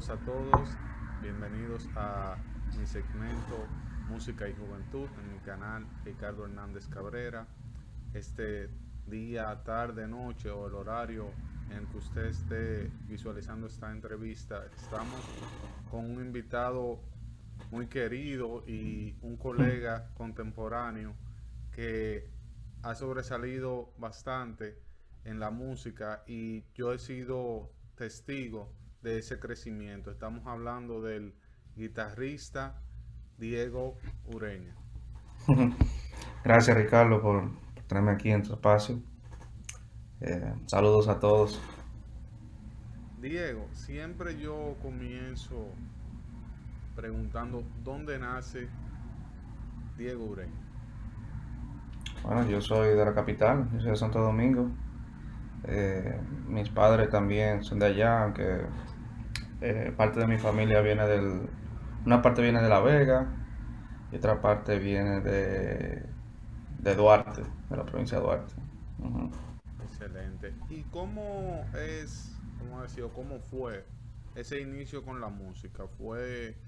Saludos a todos, bienvenidos a mi segmento Música y Juventud en mi canal Ricardo Hernández Cabrera. Este día, tarde, noche o el horario en que usted esté visualizando esta entrevista, estamos con un invitado muy querido y un colega contemporáneo que ha sobresalido bastante en la música y yo he sido testigo de ese crecimiento. Estamos hablando del guitarrista Diego Ureña. Gracias Ricardo por, tenerme aquí en tu espacio. Eh, saludos a todos. Diego, siempre yo comienzo preguntando dónde nace Diego Ureña. Bueno, yo soy de la capital, yo soy de Santo Domingo. Eh, mis padres también son de allá, aunque eh, parte de mi familia viene del... Una parte viene de La Vega y otra parte viene de, de Duarte, de la provincia de Duarte. Excelente. ¿Y cómo es, cómo decir, cómo fue ese inicio con la música? ¿Fue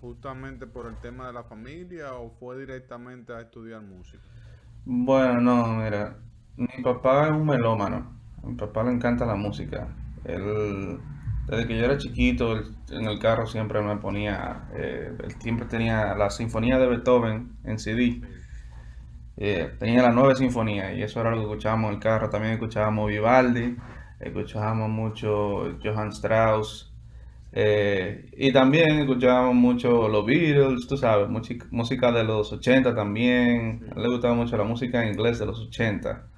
justamente por el tema de la familia o fue directamente a estudiar música? Bueno, no, mira, mi papá es un melómano. A mi papá le encanta la música. Él, desde que yo era chiquito, en el carro siempre me ponía, eh, él siempre tenía la sinfonía de Beethoven en CD. Eh, tenía la nueva sinfonía y eso era lo que escuchábamos en el carro. También escuchábamos Vivaldi, escuchábamos mucho Johann Strauss. Eh, y también escuchábamos mucho los Beatles, tú sabes, música, música de los 80 también. A él le gustaba mucho la música en inglés de los 80.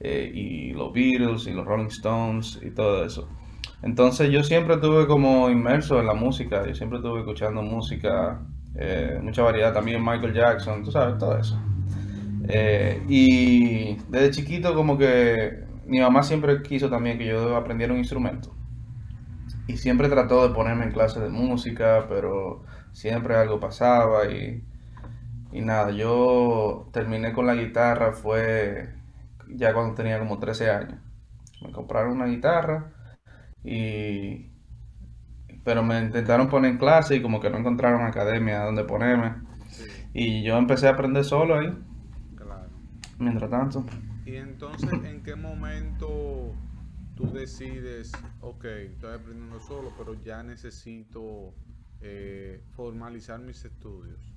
Eh, y los Beatles y los Rolling Stones y todo eso. Entonces yo siempre estuve como inmerso en la música, yo siempre estuve escuchando música, eh, mucha variedad, también Michael Jackson, tú sabes, todo eso. Eh, y desde chiquito como que mi mamá siempre quiso también que yo aprendiera un instrumento. Y siempre trató de ponerme en clase de música, pero siempre algo pasaba y, y nada, yo terminé con la guitarra, fue ya cuando tenía como 13 años. Me compraron una guitarra y... Pero me intentaron poner en clase y como que no encontraron academia donde ponerme. Y yo empecé a aprender solo ahí. Claro. Mientras tanto. Y entonces, ¿en qué momento tú decides, ok, estoy aprendiendo solo, pero ya necesito eh, formalizar mis estudios?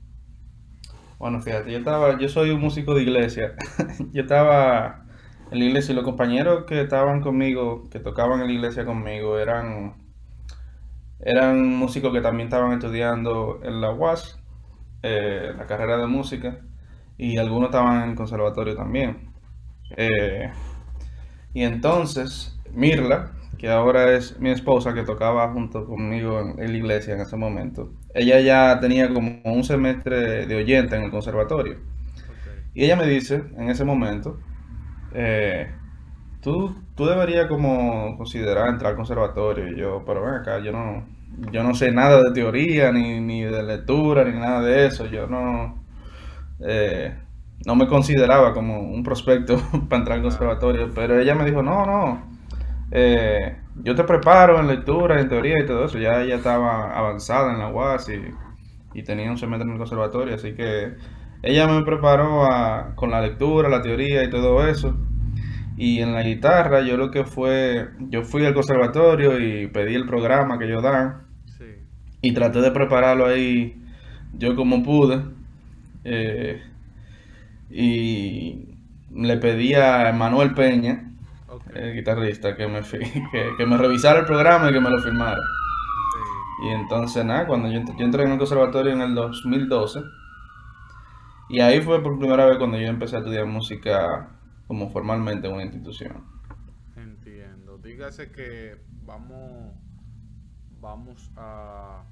Bueno, fíjate, yo estaba, yo soy un músico de iglesia. yo estaba en la iglesia y los compañeros que estaban conmigo, que tocaban en la iglesia conmigo, eran, eran músicos que también estaban estudiando en la UAS, eh, la carrera de música, y algunos estaban en el conservatorio también. Eh, y entonces, Mirla, que ahora es mi esposa, que tocaba junto conmigo en, la iglesia en ese momento, ella ya tenía como un semestre de oyente en el conservatorio. Y ella me dice, en ese momento, eh, tú, tú deberías como considerar entrar al conservatorio. Y yo, pero ven acá, yo no, yo no sé nada de teoría, ni, ni de lectura, ni nada de eso. Yo no, eh, no me consideraba como un prospecto para entrar al conservatorio. Pero ella me dijo, no, no, eh, yo te preparo en lectura, en teoría y todo eso. Ya ella estaba avanzada en la UAS y, y tenía un semestre en el conservatorio, así que ella me preparó con la lectura, la teoría y todo eso. Y en la guitarra yo lo que fue, yo fui al conservatorio y pedí el programa que ellos dan. Y traté de prepararlo ahí yo como pude. Eh, y le pedí a Manuel Peña, el guitarrista, que me, que, me revisara el programa y que me lo firmara. Y entonces, nada, cuando yo, yo entré en el conservatorio en el 2012, y ahí fue por primera vez cuando yo empecé a estudiar música como formalmente en una institución. Entiendo. Dígase que vamos, vamos a,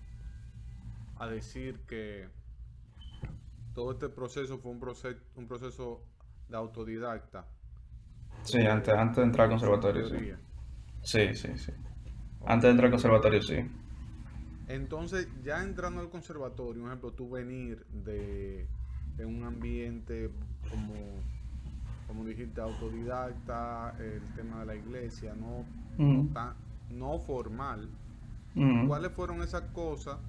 a decir que todo este proceso fue un proceso, un proceso de autodidacta. Sí, antes, antes de entrar al conservatorio, sí. Sí, sí, sí. Antes de entrar al conservatorio, sí. Entonces, ya entrando al conservatorio, un ejemplo, tú venir de un ambiente como, como dijiste, autodidacta, el tema de la iglesia, no, no, formal, Ujú. ¿Cuáles fueron esas cosas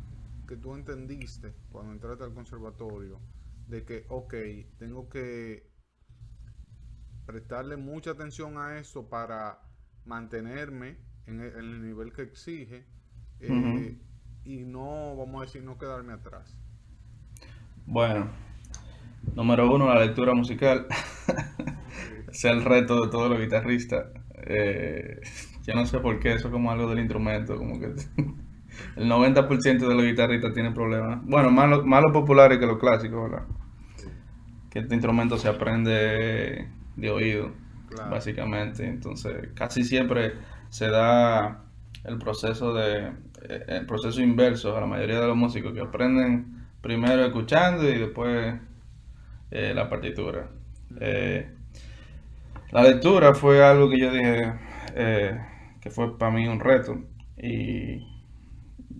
que tú entendiste cuando entraste al conservatorio? De que, ok, tengo que prestarle mucha atención a eso para mantenerme en el, en el nivel que exige eh, y no, vamos a decir, no quedarme atrás. Bueno, número uno, la lectura musical. Es el reto de todos los guitarristas. Eh, yo no sé por qué, eso es como algo del instrumento, como que el 90% de los guitarristas tienen problemas. Bueno, más los, más los populares que los clásicos, ¿verdad? Sí, Que este instrumento se aprende de oído, claro. básicamente. Entonces, casi siempre se da el proceso de, eh, el proceso inverso a la mayoría de los músicos que aprenden primero escuchando y después eh, la partitura. Eh, la lectura fue algo que yo dije eh, que fue para mí un reto y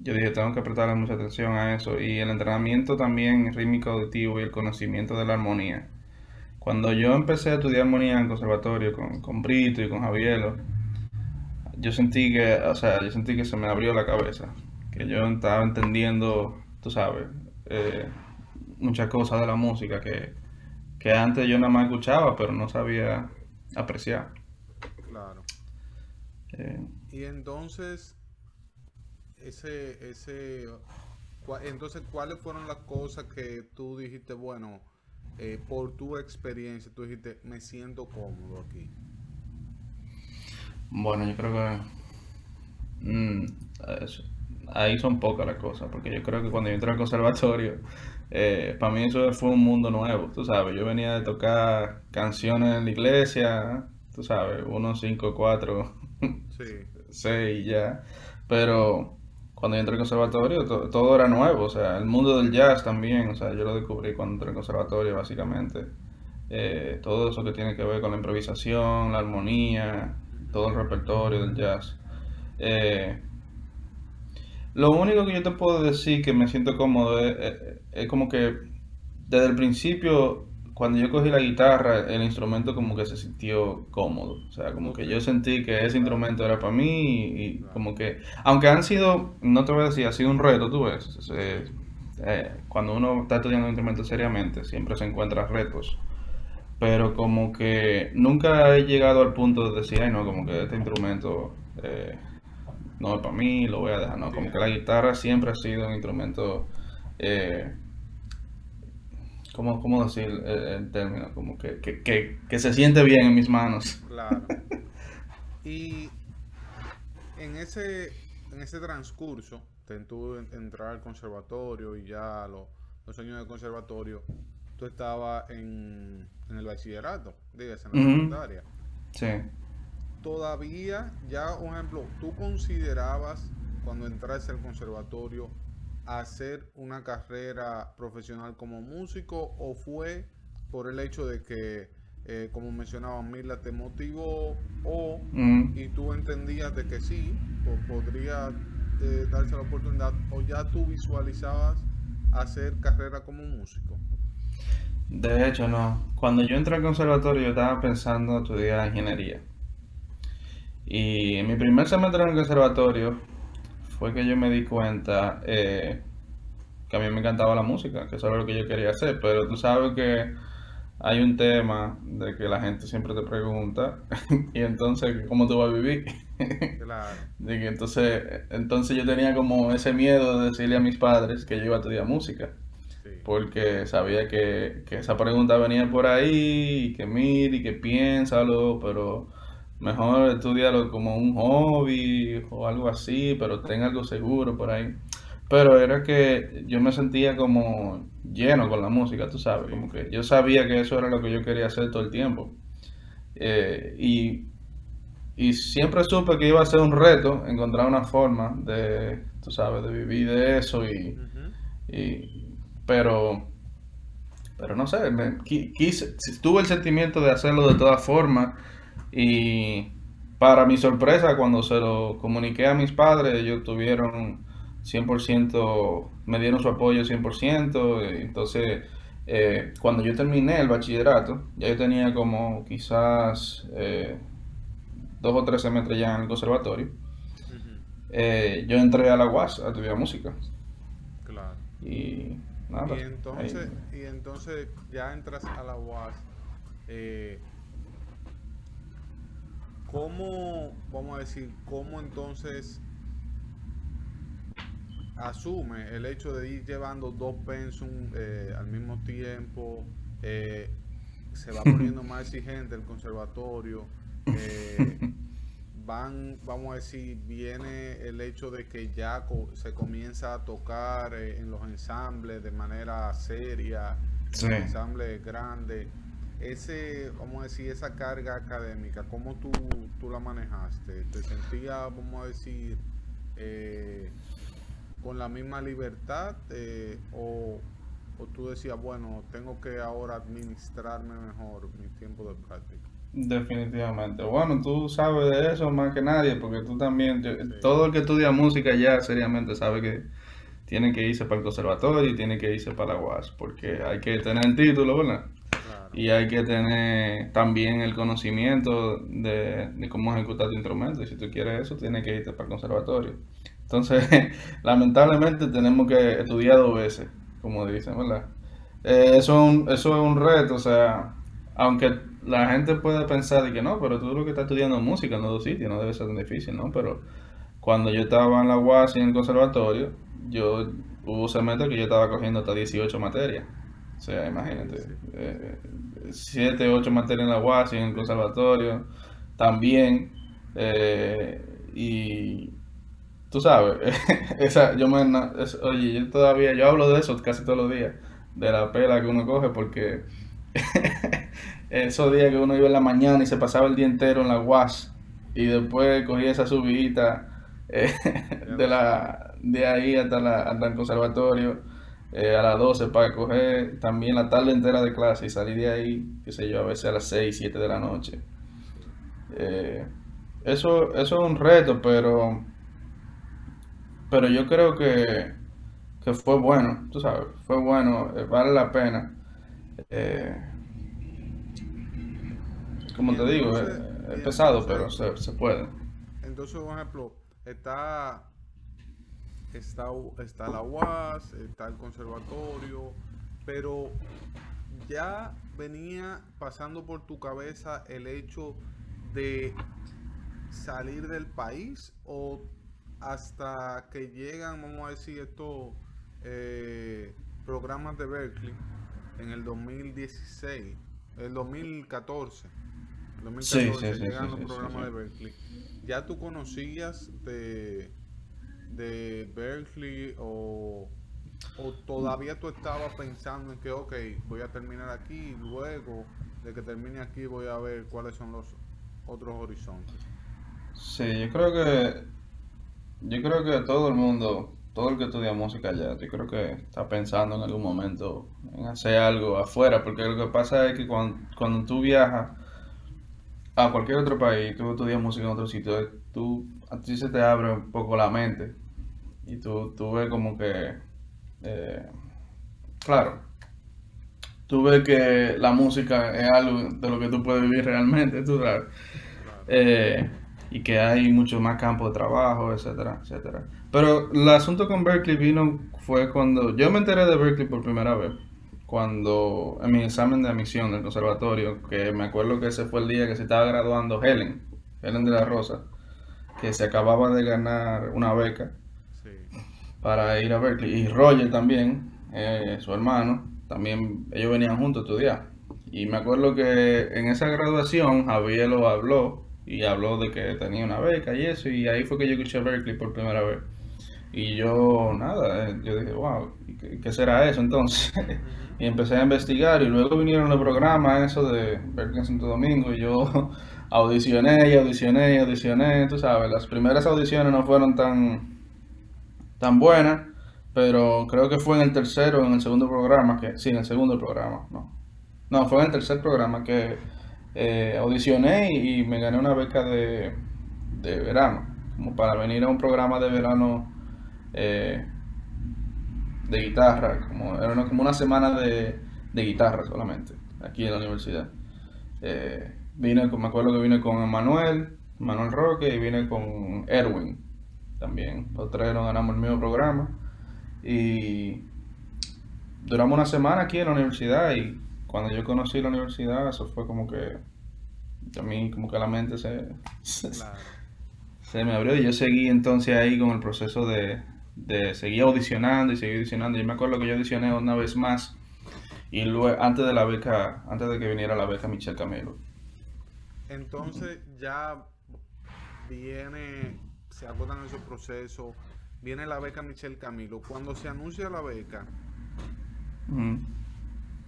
yo dije tengo que prestarle mucha atención a eso y el entrenamiento también rítmico auditivo y el conocimiento de la armonía. Cuando yo empecé a estudiar armonía en conservatorio con, con Brito y con Javielo, yo sentí que, o sea, yo sentí que se me abrió la cabeza, que yo estaba entendiendo, tú sabes, eh, muchas cosas de la música que, que antes yo nada más escuchaba, pero no sabía apreciar. Claro. Eh, Y entonces, ese, ese, entonces, ¿cuáles fueron las cosas que tú dijiste, bueno, eh, por tu experiencia, tú dijiste, me siento cómodo aquí? bueno, yo creo que mm, eso- ahí son pocas las cosas, porque yo creo que cuando yo entré al conservatorio, eh, para mí eso fue un mundo nuevo, tú sabes, yo venía de tocar canciones en la iglesia, tú sabes, uno, cinco, cuatro, Sí, seis ya, pero cuando entré al conservatorio to- todo era nuevo, o sea, el mundo del jazz también, o sea, yo lo descubrí cuando entré al conservatorio básicamente, Eh, todo eso que tiene que ver con la improvisación, la armonía, todo el repertorio del jazz. Eh, lo único que yo te puedo decir que me siento cómodo es como que desde el principio, cuando yo cogí la guitarra, el instrumento como que se sintió cómodo. O sea, como que yo sentí que ese instrumento era para mí y, y como que, aunque han sido, no te voy a decir, ha sido un reto, tú ves. eh, eh, cuando uno está estudiando un instrumento seriamente, siempre se encuentra retos. Pero como que nunca he llegado al punto de decir, ay no, como que este instrumento eh, no es para mí, lo voy a dejar. No, como que la guitarra siempre ha sido un instrumento, eh, ¿cómo, cómo decir el, el término? Como que, que, que, que se siente bien en mis manos. claro. Y en ese, en ese transcurso, de tú en- entrar al conservatorio y ya lo- los años de conservatorio, tú estabas en, en el bachillerato, digas, en la secundaria. Sí. todavía, ya un ejemplo, ¿tú considerabas cuando entraste al conservatorio hacer una carrera profesional como músico o fue por el hecho de que, eh, como mencionaba Mila, te motivó o Mm. y tú entendías de que sí, po- podría eh, darse la oportunidad o ya tú visualizabas hacer carrera como músico? De hecho, no. Cuando yo entré al conservatorio, yo estaba pensando estudiar ingeniería. Y en mi primer semestre en el conservatorio fue que yo me di cuenta eh, que a mí me encantaba la música, que eso era lo que yo quería hacer. Pero tú sabes que hay un tema de que la gente siempre te pregunta, y entonces, ¿cómo tú vas a vivir? Claro, De que entonces, entonces yo tenía como ese miedo de decirle a mis padres que yo iba a estudiar música sí, porque sabía que, que esa pregunta venía por ahí, y que mire, y que piénsalo, pero mejor estudialo como un hobby o algo así, pero ten algo seguro por ahí. Pero era que yo me sentía como lleno con la música, tú sabes, como que yo sabía que eso era lo que yo quería hacer todo el tiempo. Eh, y, y siempre supe que iba a ser un reto encontrar una forma de, tú sabes, de vivir de eso y, y, pero, pero no sé, me, qui- quise, tuve el sentimiento de hacerlo de todas formas y para mi sorpresa cuando se lo comuniqué a mis padres, ellos tuvieron 100%, me dieron su apoyo 100%, y entonces eh, cuando yo terminé el bachillerato, ya yo tenía como quizás eh, dos o tres semestres ya en el conservatorio. Eh, yo entré a la UAS a estudiar música. Claro. Y nada. Y entonces, ahí- y entonces ya entras a la UAS. ¿Cómo, vamos a decir, cómo entonces asume el hecho de ir llevando dos pensum eh, al mismo tiempo? eh, se va poniendo más exigente el conservatorio. eh, van, vamos a decir, viene el hecho de que ya co- se comienza a tocar eh, en los ensambles de manera seria, Sí. en los ensambles grandes. Ese, vamos a decir, esa carga académica, ¿cómo tú, tú la manejaste? ¿Te sentías, vamos a decir, eh, con la misma libertad eh, o, o tú decías, bueno, tengo que ahora administrarme mejor mi tiempo de práctica? Definitivamente. Bueno, tú sabes de eso más que nadie, porque tú también, Sí. todo el que estudia música ya seriamente sabe que tiene que irse para el conservatorio y tiene que irse para la UAS, porque hay que tener el título, ¿verdad? Y hay que tener también el conocimiento de, cómo ejecutar tu instrumento. Y si tú quieres eso, tienes que irte para el conservatorio. Entonces, lamentablemente tenemos que estudiar dos veces, como dicen, ¿verdad? Eh, eso, es un, eso es un reto, o sea, aunque la gente puede pensar de que no, pero tú lo que estás estudiando es música en dos sitios, no debe ser tan difícil, ¿no? Pero cuando yo estaba en la UAS y en el conservatorio, yo hubo semestres que yo estaba cogiendo hasta 18 materias. O sea, imagínate, Sí. eh, 7, 8 materias en la UAS y en el conservatorio también. eh, y tú sabes, esa, yo me, es- oye, yo todavía, yo hablo de eso casi todos los días, de la pela que uno coge, porque esos días que uno iba en la mañana y se pasaba el día entero en la UAS y después cogía esa subidita eh, de, la, de ahí hasta, la, hasta el conservatorio eh, a las 12 para coger también la tarde entera de clase y salir de ahí, qué sé yo, a veces a las 6, 7 de la noche. Eh, eso, eso es un reto, pero, pero yo creo que, que fue bueno, tú sabes, fue bueno, eh, vale la pena. Como te digo, entonces- es, es pesado, pero se, se puede. Entonces, por ejemplo, está, está, está la UAS, está el conservatorio, pero ya venía pasando por tu cabeza el hecho de salir del país o hasta que llegan, vamos a decir, estos eh, programas de Berkeley en el 2016, el 2014. el 2014 Sí, sí, sí, llegan sí, los programas de Berkeley. ¿Ya tú conocías de, de Berkeley o, o todavía tú estabas pensando en que, ok, voy a terminar aquí y luego de que termine aquí voy a ver cuáles son los otros horizontes? Sí, yo creo que yo creo que todo el mundo, todo el que estudia música ya, yo creo que está pensando en algún momento en hacer algo afuera, porque lo que pasa es que cuando, cuando tú viajas a cualquier otro país, tú estudias música en otro sitio, tú, a ti se te abre un poco la mente y tú, tú ves como que, eh, claro, tú ves que la música es algo de lo que tú puedes vivir realmente, tú sabes. Eh, y que hay mucho más campo de trabajo, etcétera, etcétera. Pero el asunto con Berkeley vino fue cuando yo me enteré de Berkeley por primera vez, cuando en mi examen de admisión del conservatorio, que me acuerdo que ese fue el día que se estaba graduando Helen, Helen de la Rosa, que se acababa de ganar una beca Sí. para ir a Berkeley. Y Roger también, eh, su hermano, también ellos venían juntos a estudiar. Y me acuerdo que en esa graduación Javier lo habló y habló de que tenía una beca y eso. Y ahí fue que yo escuché Berkeley por primera vez. Y yo, nada, eh, yo dije, wow, ¿y ¿qué, qué será eso entonces? y empecé a investigar y luego vinieron los programas, eso de Berkeley en Santo Domingo. Y yo audicioné y audicioné y audicioné, tú sabes, las primeras audiciones no fueron tan tan buena, pero creo que fue en el tercero en el segundo programa, que sí, en el segundo programa, no. No, fue en el tercer programa que eh, audicioné y, y me gané una beca de, de verano, como para venir a un programa de verano eh, de guitarra, como era una, como una semana de, de guitarra solamente, aquí en la universidad. Eh, vine, con- me acuerdo que vine con Manuel, Manuel Roque y vine con Erwin. también. Los tres nos ganamos el mismo programa. Y duramos una semana aquí en la universidad y cuando yo conocí la universidad, eso fue como que a mí como que la mente se, se me abrió y yo seguí entonces ahí con el proceso de, de seguir audicionando y seguir audicionando. Yo me acuerdo que yo audicioné una vez más y luego antes de la beca, antes de que viniera la beca Michelle Camelo. Entonces ya viene, se agotan esos procesos, viene la beca Michelle Camilo. Cuando se anuncia la beca,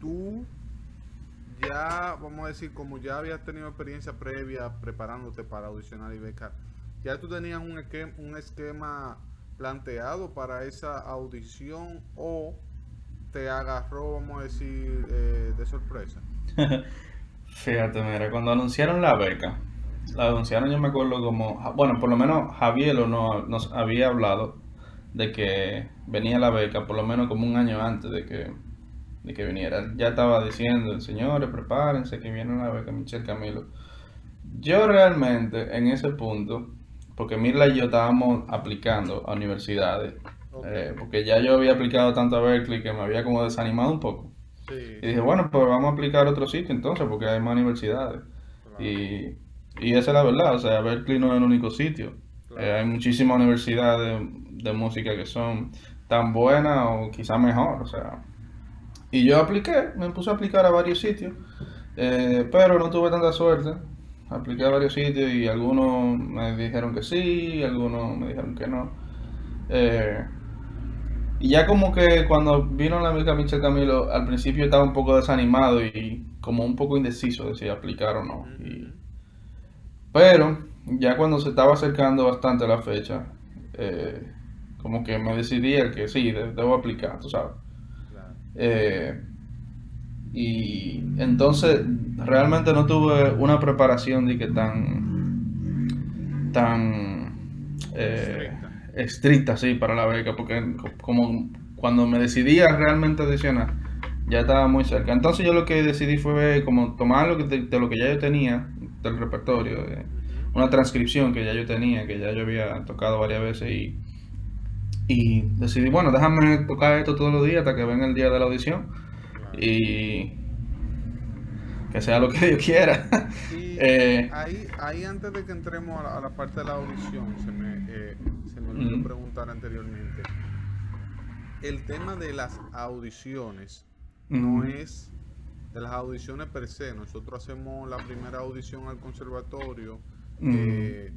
tú ya, vamos a decir, como ya habías tenido experiencia previa preparándote para audicionar y beca, ya tú tenías un esquema, un esquema planteado para esa audición o te agarró, vamos a decir, eh, de sorpresa? Fíjate, mira, cuando anunciaron la beca, la anunciaron yo me acuerdo como, bueno, por lo menos Javier no, nos había hablado de que venía la beca, por lo menos como un año antes de que, de que viniera. Ya estaba diciendo, señores, prepárense que viene la beca Michelle Camilo. Yo realmente en ese punto porque Mirla y yo estábamos aplicando a universidades, eh, porque ya yo había aplicado tanto a Berkeley que me había como desanimado un poco. Y dije, bueno, pues vamos a aplicar a otro sitio entonces, porque hay más universidades. Y, y, esa es la verdad, o sea, Berkeley no es el único sitio. Eh, hay muchísimas universidades de, música que son tan buenas o quizás mejor, o sea. Y yo apliqué, me puse a aplicar a varios sitios, eh, pero no tuve tanta suerte apliqué a varios sitios y algunos me dijeron que sí, algunos me dijeron que no. Eh, y ya como que cuando vino la amiga Michelle Camilo, al principio estaba un poco desanimado y como un poco indeciso de si aplicar o no. pero ya cuando se estaba acercando bastante la fecha, eh, como que me decidí que sí, debo aplicar, tú sabes. Eh, y entonces realmente no tuve una preparación de que tan tan eh, estricta. sí para la beca porque como cuando me decidí a realmente adicionar ya estaba muy cerca entonces yo lo que decidí fue como tomar lo que de, lo que ya yo tenía del repertorio una transcripción que ya yo tenía que ya yo había tocado varias veces y y decidí bueno déjame tocar esto todos los días hasta que venga el día de la audición y que sea lo que Dios quiera. Eh, ahí, ahí antes de que entremos a la, parte de la audición, se me, eh, me olvidó preguntar anteriormente. El tema de las audiciones no es de las audiciones per se. Nosotros hacemos la primera audición al conservatorio eh,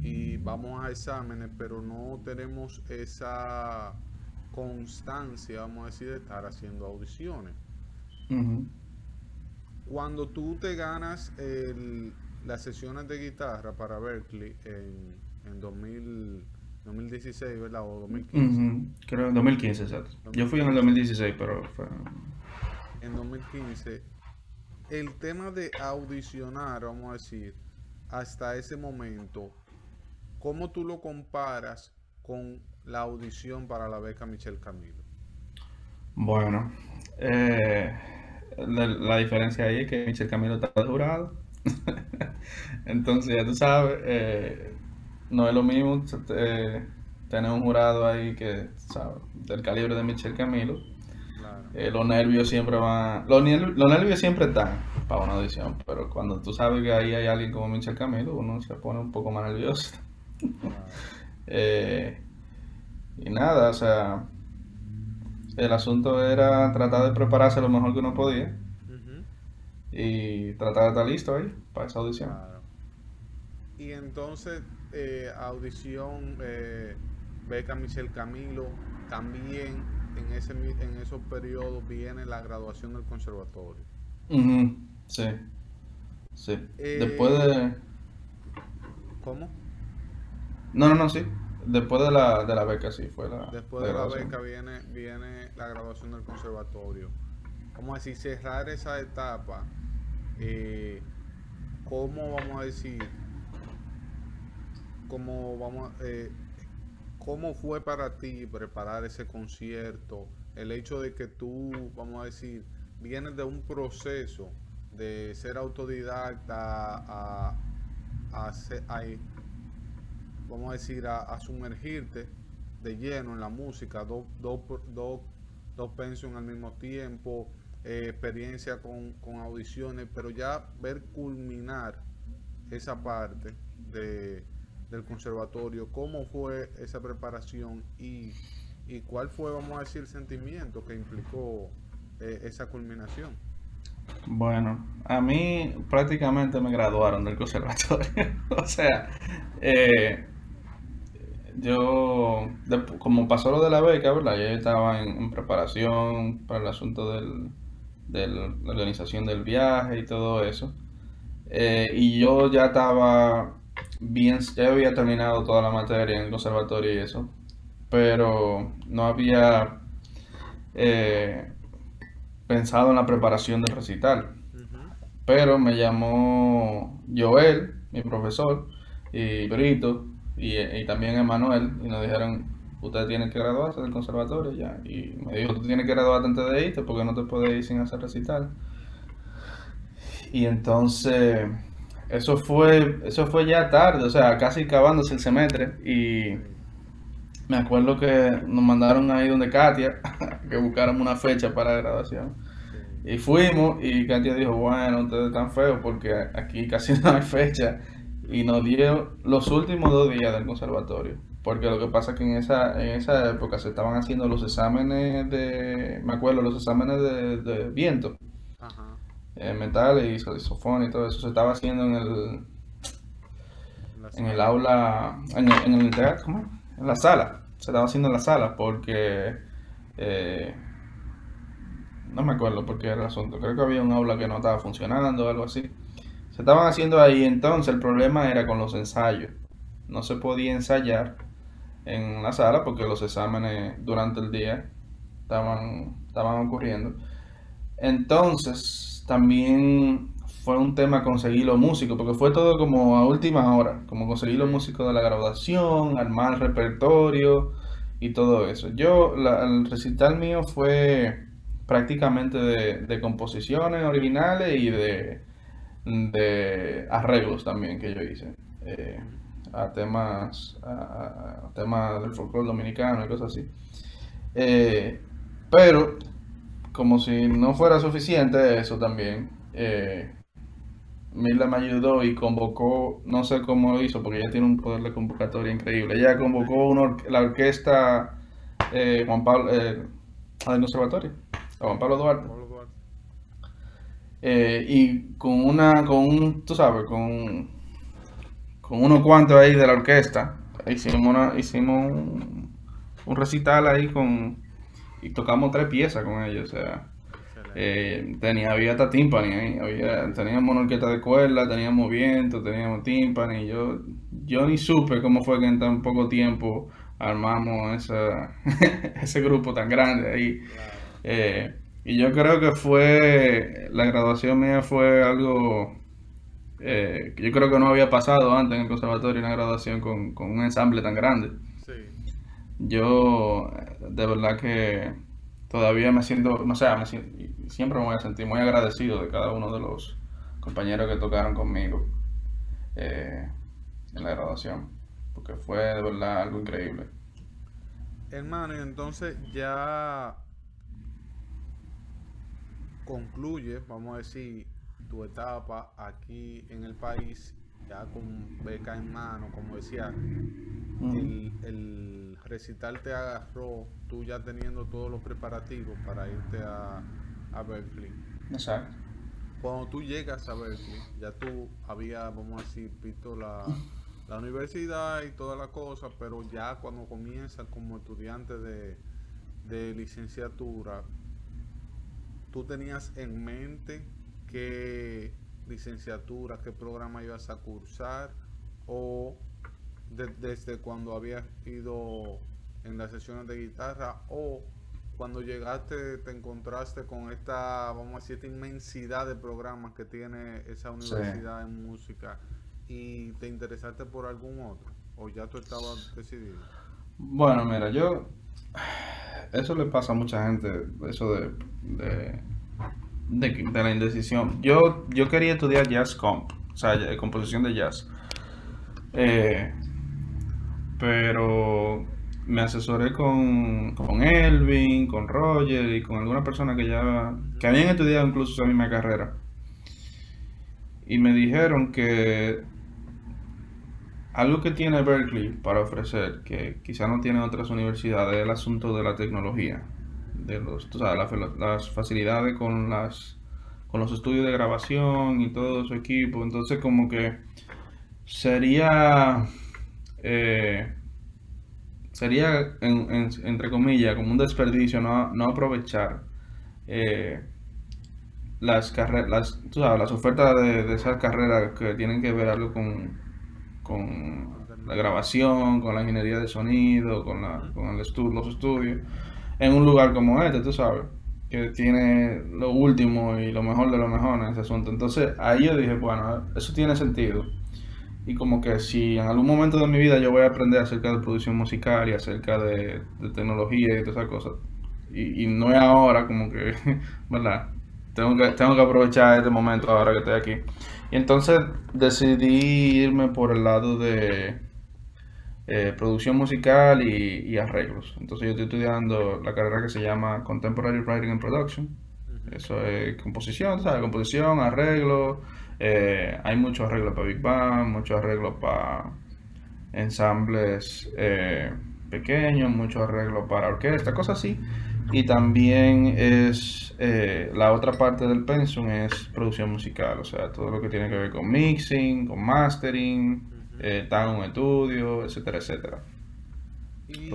y vamos a exámenes, pero no tenemos esa constancia, vamos a decir, de estar haciendo audiciones. Cuando tú te ganas las sesiones de guitarra para Berkeley en, en 2016, ¿verdad? O 2015. Creo en 2015, exacto. Yo fui en el 2016, pero fue... En 2015, el tema de audicionar, vamos a decir, hasta ese momento, ¿cómo tú lo comparas con la audición para la beca Michelle Camilo? Bueno, eh, la, diferencia ahí es que Michel Camilo está jurado. Entonces, ya tú sabes, eh, no es lo mismo eh, tener un jurado ahí que, ¿sabes? Del calibre de Michel Camilo. Eh, los nervios siempre van. Los, los, nervios siempre están para una audición, pero cuando tú sabes que ahí hay alguien como Michel Camilo, uno se pone un poco más nervioso. y nada, o sea, el asunto era tratar de prepararse lo mejor que uno podía y tratar de estar listo ahí para esa audición. Y entonces, eh, audición, eh, beca Michelle Camilo, también en, ese, en esos periodos viene la graduación del conservatorio. Sí, sí. Eh, Después de... ¿Cómo? No, no, no, sí. Después de la, de la beca, sí, fue la. Después de, la beca viene, viene la graduación del conservatorio. Vamos a decir, cerrar esa etapa. Eh, ¿Cómo vamos a decir? ¿Cómo, vamos, eh, ¿Cómo fue para ti preparar ese concierto? El hecho de que tú, vamos a decir, vienes de un proceso de ser autodidacta a, vamos a decir, a, sumergirte de lleno en la música, dos do, do, dos pensiones al mismo tiempo, eh, experiencia con, con, audiciones, pero ya ver culminar esa parte de, del conservatorio, cómo fue esa preparación y, y cuál fue, vamos a decir, el sentimiento que implicó eh, esa culminación. Bueno, a mí prácticamente me graduaron del conservatorio. o sea, eh, yo, como pasó lo de la beca, ¿verdad? Yo estaba en, preparación para el asunto de la organización del viaje y todo eso. Eh, y yo ya estaba bien, ya había terminado toda la materia en el conservatorio y eso, pero no había eh, pensado en la preparación del recital. Pero me llamó Joel, mi profesor, y Brito, y, también Emanuel, y nos dijeron, usted tiene que graduarse del conservatorio ya. Y me dijo, tú tienes que graduarte antes de irte porque no te puedes ir sin hacer recital. Y entonces, eso fue, eso fue ya tarde, o sea, casi acabándose el semestre. Y me acuerdo que nos mandaron ahí donde Katia, que buscáramos una fecha para la graduación. Y fuimos y Katia dijo, bueno, ustedes están feos porque aquí casi no hay fecha. Y nos dio los últimos dos días del conservatorio. Porque lo que pasa es que en esa, en esa época se estaban haciendo los exámenes de, me acuerdo, los exámenes de, viento. Ajá. Eh, metal y saxofón y todo eso. Se estaba haciendo en el, en el aula, en el, en el teatro, ¿cómo? En la sala. Se estaba haciendo en la sala porque... Eh, no me acuerdo por qué era el asunto. Creo que había un aula que no estaba funcionando o algo así. Se estaban haciendo ahí, entonces el problema era con los ensayos. No se podía ensayar en la sala porque los exámenes durante el día estaban, estaban ocurriendo. Entonces, también fue un tema conseguir los músicos, porque fue todo como a última hora, como conseguir los músicos de la graduación, armar el repertorio y todo eso. Yo, el recital mío fue prácticamente de, composiciones originales y de, de, arreglos también que yo hice eh, a temas a, temas del folclore dominicano y cosas así eh, pero como si no fuera suficiente eso también eh, Mila me ayudó y convocó, no sé cómo lo hizo, porque ella tiene un poder de convocatoria increíble. Ella convocó la orquesta Juan Pablo, del conservatorio Juan Pablo Duarte. Eh, y con una, con un, tú sabes, con, con unos cuantos ahí de la orquesta, hicimos, una, hicimos un, recital ahí con, y tocamos tres piezas con ellos, o sea, eh, tenía, había hasta timpani ahí, había, teníamos una orquesta de cuerda, teníamos viento, teníamos timpani, yo, yo ni supe cómo fue que en tan poco tiempo armamos esa, ese grupo tan grande ahí. Eh, y yo creo que fue, la graduación mía fue algo eh, yo creo que no había pasado antes en el conservatorio, una graduación con, un ensamble tan grande. Yo, de verdad que todavía me siento, no sé, siempre me voy a sentir muy agradecido de cada uno de los compañeros que tocaron conmigo eh, en la graduación, porque fue de verdad algo increíble. Hermano, entonces ya concluye, vamos a decir, tu etapa aquí en el país, ya con beca en mano, como decía, el, recital te agarró, tú ya teniendo todos los preparativos para irte a, a Berkeley. Exacto. Cuando tú llegas a Berkeley, ya tú había, vamos a decir, visto la, la universidad y toda la cosa, pero ya cuando comienzas como estudiante de, de licenciatura, tú tenías en mente qué licenciatura, qué programa ibas a cursar o desde cuando habías ido en las sesiones de guitarra o cuando llegaste te encontraste con esta, vamos a decir, esta inmensidad de programas que tiene esa universidad en música y te interesaste por algún otro o ya tú estabas decidido? Bueno, mira, yo eso le pasa a mucha gente, eso de, de, la indecisión. Yo, yo quería estudiar jazz comp, o sea, composición de jazz. Eh, pero me asesoré con, con Elvin, con Roger y con alguna persona que ya que habían estudiado incluso esa misma carrera. Y me dijeron que algo que tiene Berkeley para ofrecer, que quizá no tienen otras universidades, es el asunto de la tecnología, de los, las facilidades con las con los estudios de grabación y todo su equipo. Entonces como que sería eh, sería, entre comillas, como un desperdicio no, no aprovechar eh, las carreras, las, las ofertas de, esas carreras que tienen que ver algo con, con la grabación, con la ingeniería de sonido, con, los estudios, en un lugar como este, tú sabes, que tiene lo último y lo mejor de lo mejor en ese asunto. Entonces ahí yo dije, bueno, eso tiene sentido y como que si en algún momento de mi vida yo voy a aprender acerca de producción musical y acerca de, tecnología y todas esas cosas, y, no es ahora como que, ¿verdad? Tengo que, tengo que aprovechar este momento ahora que estoy aquí. Y entonces decidí irme por el lado de eh, producción musical y, arreglos. Entonces yo estoy estudiando la carrera que se llama Contemporary Writing and Production. Eso es composición, ¿sabes? Composición, arreglo, eh, hay muchos arreglos para Big Band, muchos arreglos para ensambles eh, pequeños, muchos arreglos para orquesta, cosas así. Y también es la otra parte del pensum es producción musical, o sea, todo lo que tiene que ver con mixing, con mastering, estar en un estudio, etcétera, etcétera. Y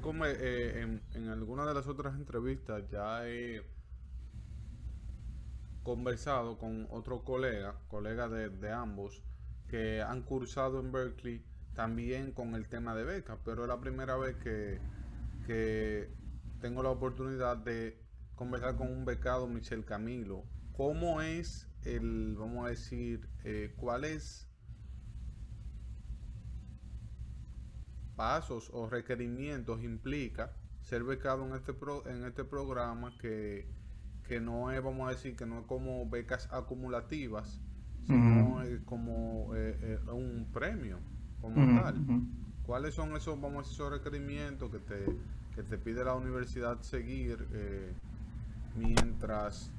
como en, en alguna de las otras entrevistas ya he conversado con otro colega, colega de, ambos, que han cursado en Berkeley también con el tema de becas, pero es la primera vez que, que tengo la oportunidad de conversar con un becado, Michel Camilo. ¿Cómo es el, vamos a decir, eh, cuáles pasos o requerimientos implica ser becado en este, pro, en este programa que que no es, vamos a decir, que no es como becas acumulativas, sino es como eh, eh, un premio como tal. ¿Cuáles son esos, vamos a decir, esos requerimientos que te, que te pide la universidad seguir mientras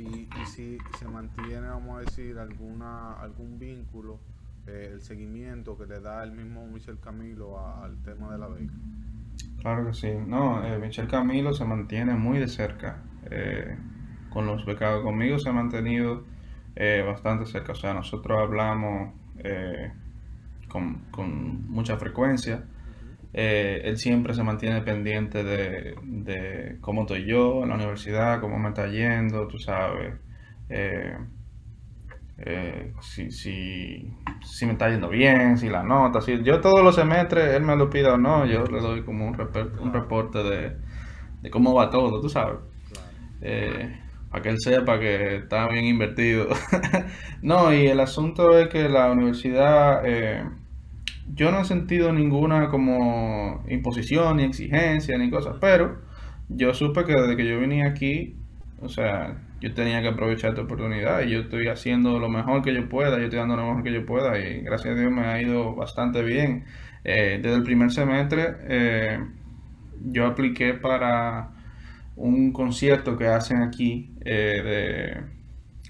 y, si se mantiene, vamos a decir, alguna algún vínculo, el seguimiento que le da el mismo Michel Camilo al tema de la beca? Claro que sí. No, Michel Camilo se mantiene muy de cerca eh, con los becados. Conmigo se ha mantenido eh, bastante cerca. O sea, nosotros hablamos eh, con, mucha frecuencia. Él siempre se mantiene pendiente de, cómo estoy yo en la universidad, cómo me está yendo, tú sabes. si, si, si, me está yendo bien, si la nota, si yo todos los semestres, él me lo pide o no, yo le doy como un, un reporte de, de, cómo va todo, tú sabes eh, para que él sepa que está bien invertido. no, y el asunto es que la universidad, eh, yo no he sentido ninguna como imposición, ni exigencia, ni cosas, pero yo supe que desde que yo vine aquí, o sea, yo tenía que aprovechar esta oportunidad y yo estoy haciendo lo mejor que yo pueda, yo estoy dando lo mejor que yo pueda y gracias a Dios me ha ido bastante bien. Eh, desde el primer semestre eh, yo apliqué para un concierto que hacen aquí eh, de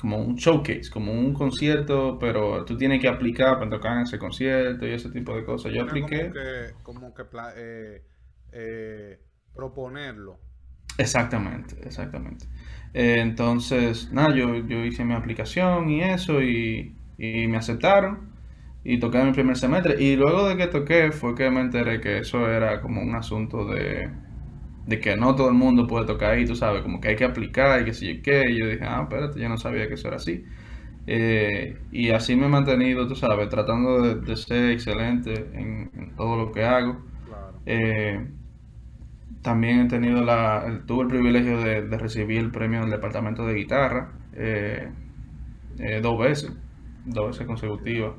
como un showcase, como un concierto, pero tú tienes que aplicar para tocar en ese concierto y ese tipo de cosas. Yo apliqué. Como que, eh, eh, proponerlo. Exactamente, exactamente. entonces, nada, yo, yo hice mi aplicación y eso y, y me aceptaron y toqué mi primer semestre. Y luego de que toqué fue que me enteré que eso era como un asunto de de que no todo el mundo puede tocar ahí, tú sabes, como que hay que aplicar y que si yo qué. Y yo dije, ah, espérate, yo no sabía que eso era así. Eh, y así me he mantenido, tú sabes, tratando de, ser excelente en, todo lo que hago. Eh, también he tenido la, tuve el privilegio de, recibir el premio del departamento de guitarra eh, dos veces, dos veces consecutivas.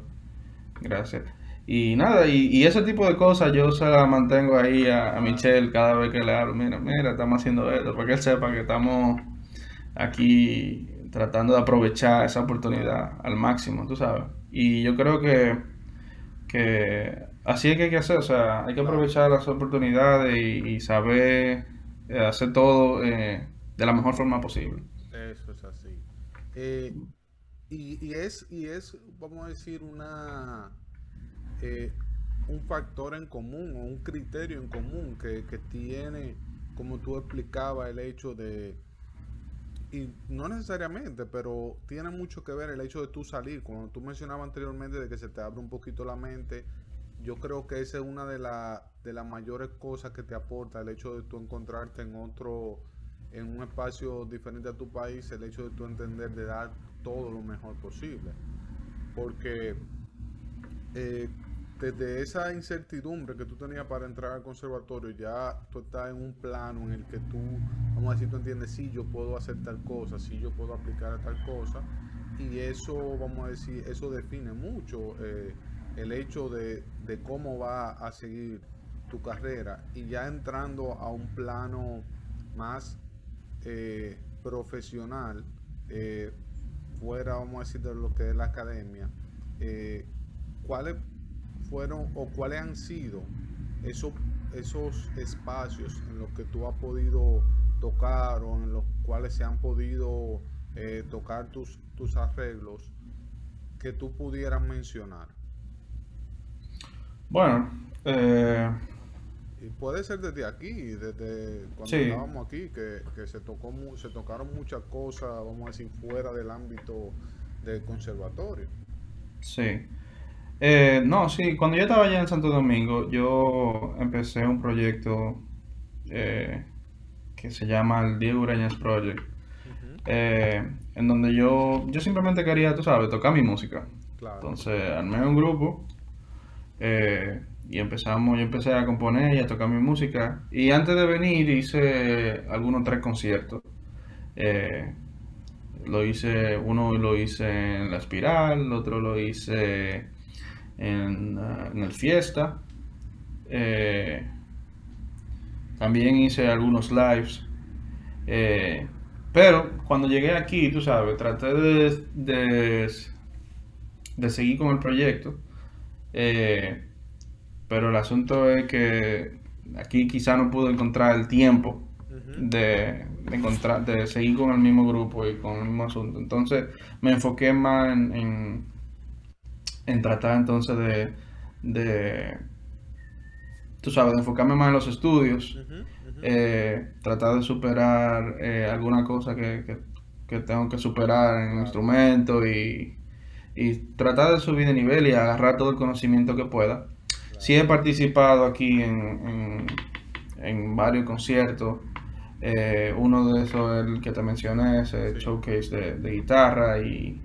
Gracias. Y nada, y, ese tipo de cosas yo se la mantengo ahí a, Michelle cada vez que le hablo. Mira, mira, estamos haciendo esto, para que él sepa que estamos aquí tratando de aprovechar esa oportunidad al máximo, tú sabes. Y yo creo que que así es que hay que hacer, o sea, hay que aprovechar las oportunidades y, saber eh, hacer todo eh, de la mejor forma posible. Eso es así. Eh, y, es, y es, vamos a decir, una un factor en común o un criterio en común que, que tiene, como tú explicabas, el hecho de y no necesariamente, pero tiene mucho que ver el hecho de tú salir. Como tú mencionabas anteriormente, de que se te abre un poquito la mente, yo creo que esa es una de, de las mayores cosas que te aporta el hecho de tú encontrarte en otro, en un espacio diferente a tu país, el hecho de tú entender de dar todo lo mejor posible. Porque eh, desde esa incertidumbre que tú tenías para entrar al conservatorio, ya tú estás en un plano en el que tú, vamos a decir, tú entiendes, sí, yo puedo hacer tal cosa, sí, yo puedo aplicar a tal cosa, y eso, vamos a decir, eso define mucho eh, el hecho de, cómo va a seguir tu carrera, y ya entrando a un plano más eh, profesional, eh, fuera, vamos a decir, de lo que es la academia, ¿cuáles fueron o cuáles han sido esos, esos espacios en los que tú has podido tocar o en los cuales se han podido eh, tocar tus, tus arreglos que tú pudieras mencionar? Bueno, eh, y puede ser desde aquí, desde cuando estábamos aquí, que, que, se tocó se tocaron muchas cosas, vamos a decir, fuera del ámbito del conservatorio. Sí. Eh, no, sí, cuando yo estaba allá en Santo Domingo, yo empecé un proyecto eh, que se llama el Diego Ureñas Project, eh, en donde yo, yo simplemente quería, tú sabes, tocar mi música. Entonces armé un grupo y empezamos, yo empecé a componer y a tocar mi música. Y antes de venir hice algunos tres conciertos. lo hice, uno lo hice en La Espiral, otro lo hice en, el fiesta. Eh, también hice algunos lives. Eh, pero cuando llegué aquí, tú sabes, traté de, de, seguir con el proyecto. Eh, pero el asunto es que aquí quizá no pude encontrar el tiempo de, encontrar, de seguir con el mismo grupo y con el mismo asunto. Entonces me enfoqué más en en tratar entonces de, de tú sabes, de enfocarme más en los estudios, eh, tratar de superar eh, alguna cosa que, tengo que superar en el instrumento y, y, tratar de subir de nivel y agarrar todo el conocimiento que pueda. Sí he participado aquí en, en, varios conciertos. Eh, uno de esos, el que te mencioné, es el showcase de, de guitarra y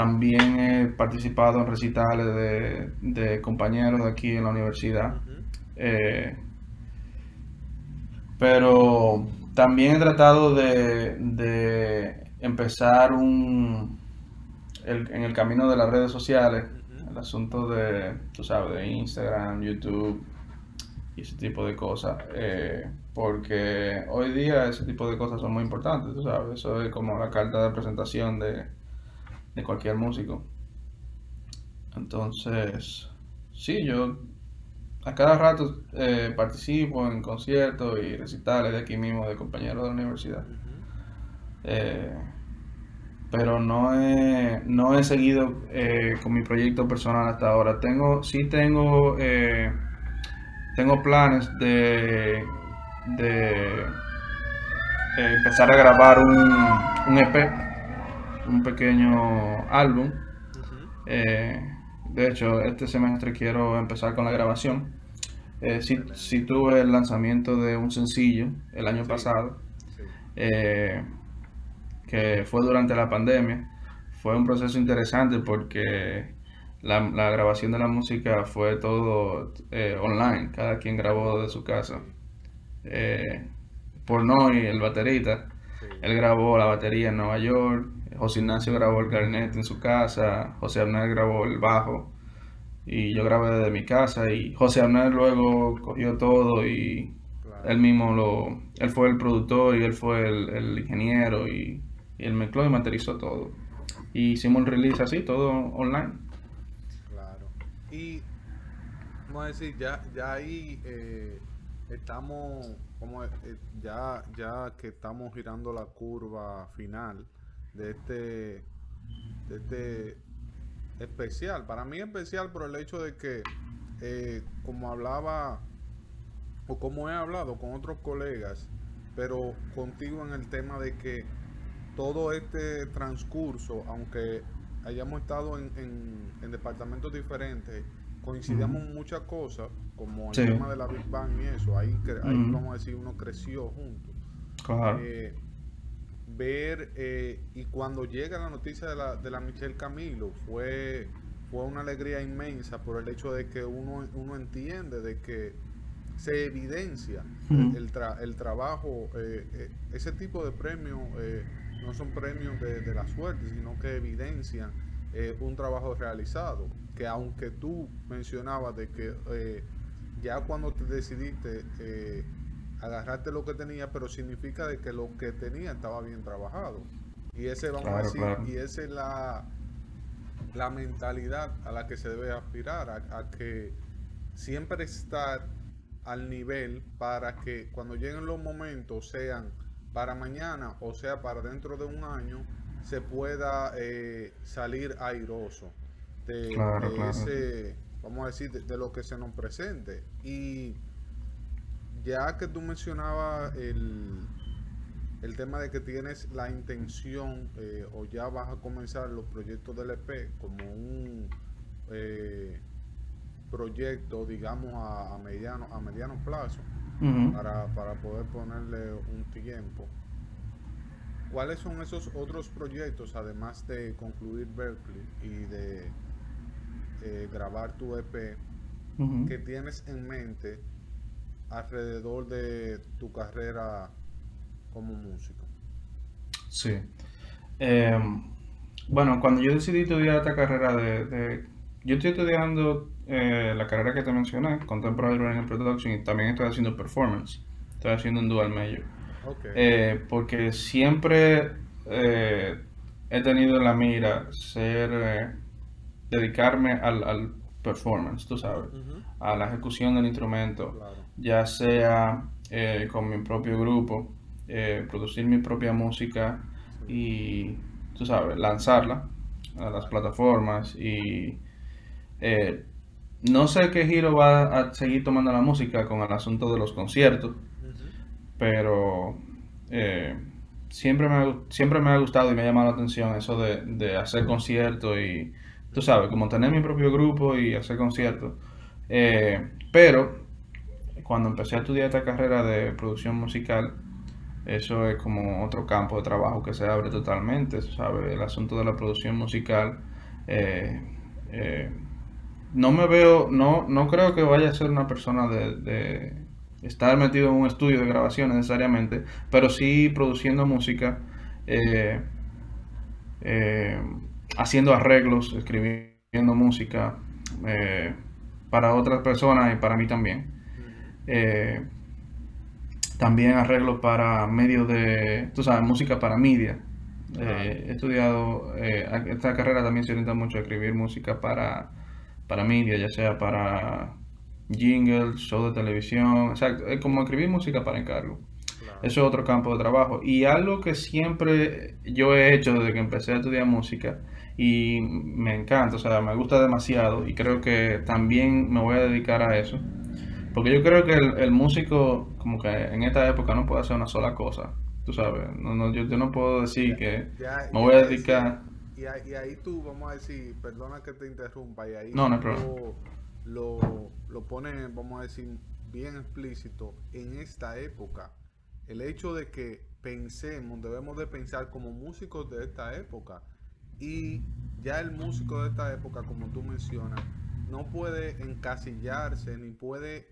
también he participado en recitales de, compañeros de aquí en la universidad. Eh, pero también he tratado de, empezar un, en el camino de las redes sociales, el asunto de, tú sabes, de Instagram, YouTube y ese tipo de cosas. Eh, porque hoy día ese tipo de cosas son muy importantes, tú sabes. Eso es como la carta de presentación de, de cualquier músico. Entonces, sí, yo a cada rato eh, participo en conciertos y recitales de aquí mismo de compañeros de la universidad. Eh, pero no he, no he seguido eh, con mi proyecto personal hasta ahora. Tengo, sí tengo, tengo planes de, de empezar a grabar un, un EP un pequeño álbum. Eh, de hecho, este semestre quiero empezar con la grabación. Eh, si, tuve el lanzamiento de un sencillo el año pasado, eh, que fue durante la pandemia. Fue un proceso interesante porque la, grabación de la música fue todo online, cada quien grabó de su casa. por no y el baterista, él grabó la batería en Nueva York, José Ignacio grabó el clarinete en su casa, José Abner grabó el bajo y yo grabé desde mi casa y José Abner luego cogió todo y él mismo lo, él fue el productor y él fue el, ingeniero y, y, él mezcló y materializó todo. Y hicimos el release así, todo online. Claro. Y vamos a decir, ya, ya ahí eh, estamos, como eh, ya, ya que estamos girando la curva final de este, de este especial. Para mí especial por el hecho de que, eh, como hablaba, o como he hablado con otros colegas, pero contigo en el tema de que todo este transcurso, aunque hayamos estado en, en, departamentos diferentes, coincidíamos en muchas cosas, como el tema de la Big Bang y eso, ahí, vamos a decir, uno creció juntos. Eh, ver, eh, y cuando llega la noticia de la, de la Michelle Camilo, fue, fue una alegría inmensa por el hecho de que uno, uno entiende de que se evidencia el, el, trabajo, eh, ese tipo de premios no son premios de, la suerte, sino que evidencian eh, un trabajo realizado. Que aunque tú mencionabas de que eh, ya cuando te decidiste agarrarte lo que tenía, pero significa de que lo que tenía estaba bien trabajado. Y ese vamos a decir, y esa es la, la mentalidad a la que se debe aspirar, a que siempre estar al nivel para que cuando lleguen los momentos sean para mañana, o sea, para dentro de un año, se pueda eh, salir airoso de, ese, vamos a decir, de, lo que se nos presente. Y ya que tú mencionabas el, el tema de que tienes la intención eh, o ya vas a comenzar los proyectos del EP como un eh, proyecto, digamos, a, a, mediano, a mediano plazo, para, para, poder ponerle un tiempo. ¿Cuáles son esos otros proyectos, además de concluir Berkeley y de eh, grabar tu EP, que tienes en mente alrededor de tu carrera como músico? Sí. Em, bueno, cuando yo decidí estudiar esta carrera de yo estoy estudiando eh, la carrera que te mencioné, Contemporary Writing Production, y también estoy haciendo performance. Estoy haciendo un dual major. Eh, porque siempre eh, he tenido en la mira ser, dedicarme al, performance, tú sabes, a la ejecución del instrumento, ya sea con mi propio grupo, producir mi propia música y, tú sabes, lanzarla a las plataformas y eh, no sé qué giro va a seguir tomando la música con el asunto de los conciertos, pero eh, siempre, me, siempre me ha gustado y me ha llamado la atención eso de, hacer conciertos y, tú sabes, como tener mi propio grupo y hacer conciertos. Eh, pero cuando empecé a estudiar esta carrera de producción musical, eso es como otro campo de trabajo que se abre totalmente, ¿sabes? El asunto de la producción musical no me veo, no, no creo que vaya a ser una persona de, estar metido en un estudio de grabación necesariamente, pero sí produciendo música, eh, eh, haciendo arreglos, escribiendo música eh, para otras personas y para mí también. También arreglos para medios de, tú sabes, música para media. he estudiado, esta carrera también se orienta mucho a escribir música para para media, ya sea para jingles, show de televisión, exacto, es como escribir música para encargo. Eso es otro campo de trabajo. Y algo que siempre yo he hecho desde que empecé a estudiar música y me encanta, o sea, me gusta demasiado y creo que también me voy a dedicar a eso. Porque yo creo que el, músico, como que en esta época no puede hacer una sola cosa, tú sabes. No, no, yo, no puedo decir que me voy a dedicar y, ahí tú, vamos a decir, perdona que te interrumpa, y ahí no, lo, lo, pone, vamos a decir, bien explícito en esta época. El hecho de que pensemos, debemos de pensar como músicos de esta época. Y ya el músico de esta época, como tú mencionas, no puede encasillarse ni puede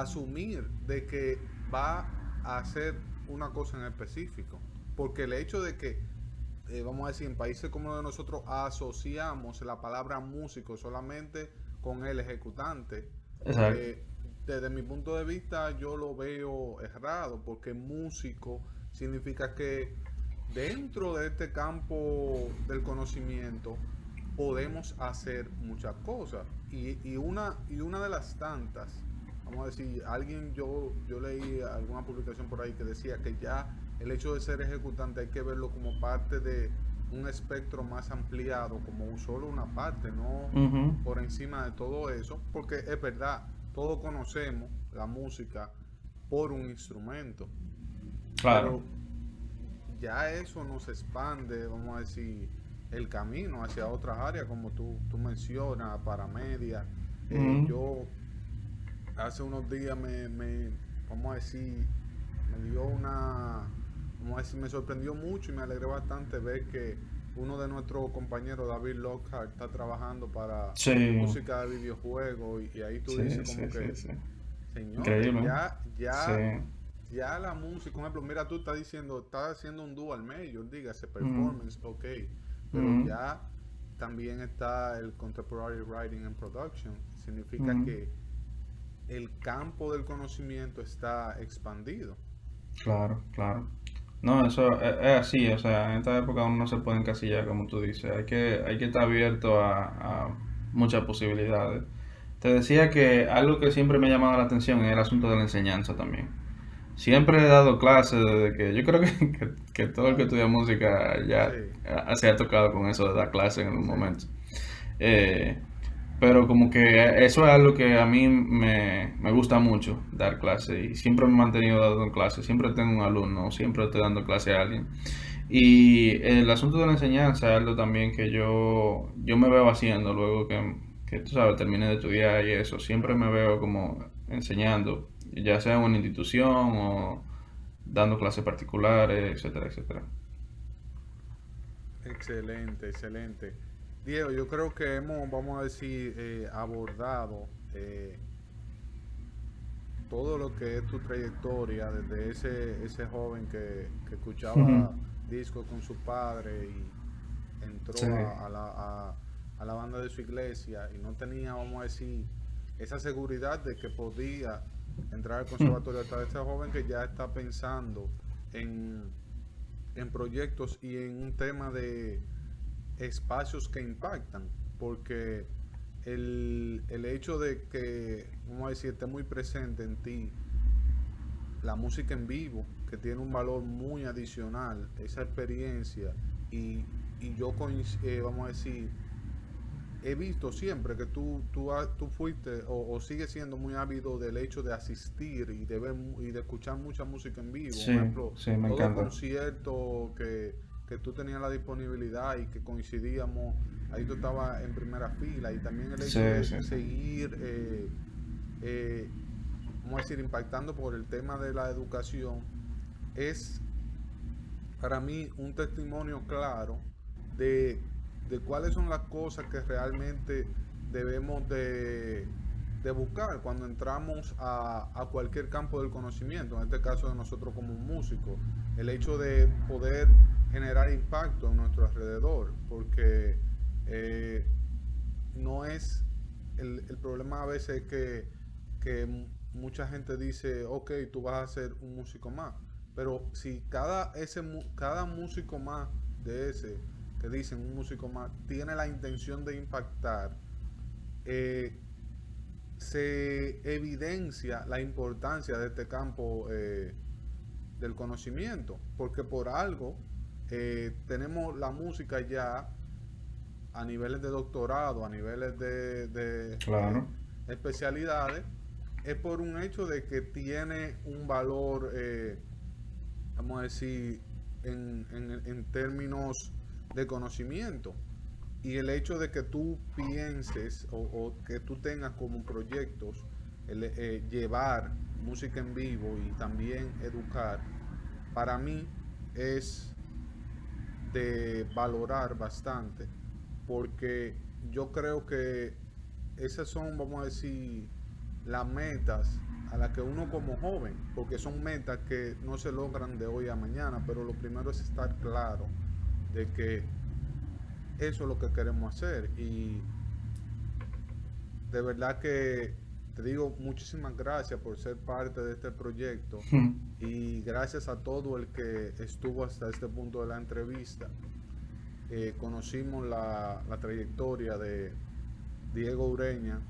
asumir de que va a hacer una cosa en específico. Porque el hecho de que eh, vamos a decir, en países como de nosotros asociamos la palabra músico solamente con el ejecutante. Eh, desde mi punto de vista yo lo veo errado porque músico significa que dentro de este campo del conocimiento podemos hacer muchas cosas. Y, y, una, y una de las tantas, vamos a decir, alguien, yo, yo leí alguna publicación por ahí que decía que ya el hecho de ser ejecutante hay que verlo como parte de un espectro más ampliado, como solo una parte, no por encima de todo eso, porque es verdad, todos conocemos la música por un instrumento. Claro. ya eso nos expande, vamos a decir, el camino hacia otras áreas, como tú, tú mencionas, para media. Eh, yo hace unos días me, me, vamos a decir, me dio una, vamos a decir, me sorprendió mucho y me alegré bastante ver que uno de nuestros compañeros, David Lockhart, está trabajando para música de videojuegos y, ahí tú dices como que, señor, ya, ya, ya la música, por ejemplo, mira, tú estás diciendo, estás haciendo un dual major, dígase, performance, ok pero ya también está el Contemporary Writing and Production. Significa que el campo del conocimiento está expandido. Claro, claro. No, eso es, así, o sea, en esta época uno no se puede encasillar, como tú dices, hay que, hay que estar abierto a, a muchas posibilidades. Te decía que algo que siempre me ha llamado la atención es el asunto de la enseñanza también siempre he dado clases desde que yo creo que, todo el que estudia música ya se ha tocado con eso de dar clases en un momento. Eh, pero como que eso es algo que a mí me, gusta mucho, dar clases. Y siempre me he mantenido dando clases. Siempre tengo un alumno, siempre estoy dando clase a alguien. Y el asunto de la enseñanza es algo también que yo, yo me veo haciendo luego que, que tú sabes, termine de estudiar y eso. Siempre me veo como enseñando ya sea en una institución o dando clases particulares, etcétera, etcétera. Excelente, excelente. Diego, yo creo que hemos, vamos a decir, eh, abordado eh, todo lo que es tu trayectoria desde ese, ese joven que, escuchaba discos con su padre y entró a, la, a la banda de su iglesia y no tenía, vamos a decir, esa seguridad de que podía entrar al conservatorio. Hasta este joven que ya está pensando en, en proyectos y en un tema de espacios que impactan, porque el, el hecho de que, vamos a decir, esté muy presente en ti la música en vivo, que tiene un valor muy adicional, esa experiencia, y, y yo, eh, vamos a decir, he visto siempre que tú, tú, tú fuiste o, sigues siendo muy ávido del hecho de asistir y de ver y de escuchar mucha música en vivo. Por ejemplo, todo concierto que, que tú tenías la disponibilidad y que coincidíamos, ahí tú estabas en primera fila y también el hecho de seguir, eh, eh, vamos a decir, impactando por el tema de la educación, es para mí un testimonio claro de de cuáles son las cosas que realmente debemos de, buscar cuando entramos a, cualquier campo del conocimiento, en este caso de nosotros como músicos, el hecho de poder generar impacto en nuestro alrededor, porque eh, no es el, problema a veces que, que mucha gente dice, ok, tú vas a ser un músico más, pero si cada, ese, cada músico más de ese dicen un músico más, tiene la intención de impactar, eh, se evidencia la importancia de este campo eh, del conocimiento, porque por algo eh, tenemos la música ya a niveles de doctorado, a niveles de, especialidades, es por un hecho de que tiene un valor, vamos a decir, en, en términos de conocimiento. Y el hecho de que tú pienses o, que tú tengas como proyectos eh, llevar música en vivo y también educar, para mí es de valorar bastante, porque yo creo que esas son, vamos a decir, las metas a las que uno como joven, porque son metas que no se logran de hoy a mañana, pero lo primero es estar claro de que eso es lo que queremos hacer. Y de verdad que te digo muchísimas gracias por ser parte de este proyecto y gracias a todo el que estuvo hasta este punto de la entrevista. eh, conocimos la, la, trayectoria de Diego Ureña,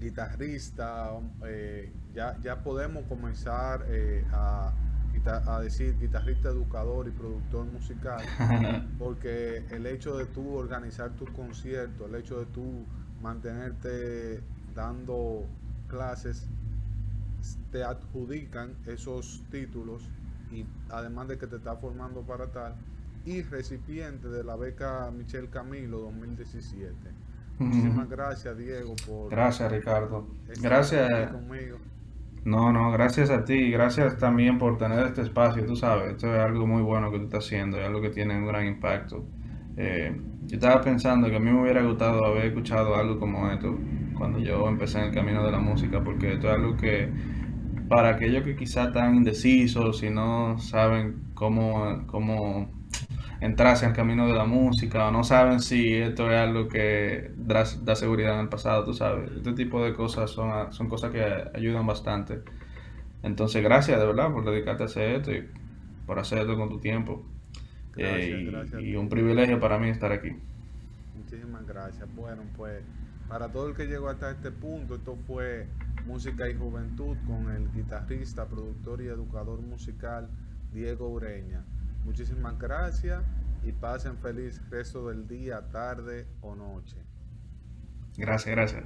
guitarrista, eh, ya, ya podemos comenzar eh, a, a, decir guitarrista, educador y productor musical, porque el hecho de tú organizar tus conciertos, el hecho de tú mantenerte dando clases, te adjudican esos títulos y además de que te está formando para tal, y recipiente de la beca Michelle Camilo 2017. Muchísimas gracias, Diego, por. Gracias, Ricardo. Gracias. Conmigo. No, no, gracias a ti. Gracias también por tener este espacio. Tú sabes, esto es algo muy bueno que tú estás haciendo, es algo que tiene un gran impacto. Eh, yo estaba pensando que a mí me hubiera gustado haber escuchado algo como esto cuando yo empecé en el camino de la música, porque esto es algo que para aquellos que quizás están indecisos y no saben cómo, cómo entrarse al camino de la música o no saben si esto es algo que da, seguridad en el pasado, tú sabes. Este tipo de cosas son, son cosas que ayudan bastante. Entonces, gracias de verdad por dedicarte a hacer esto y por hacer esto con tu tiempo. Eh, y, un privilegio para mí estar aquí. Muchísimas gracias. Bueno, pues para todo el que llegó hasta este punto, esto fue Música y Juventud con el guitarrista, productor y educador musical Diego Ureña. Muchísimas gracias y pasen feliz resto del día, tarde o noche. Gracias, gracias.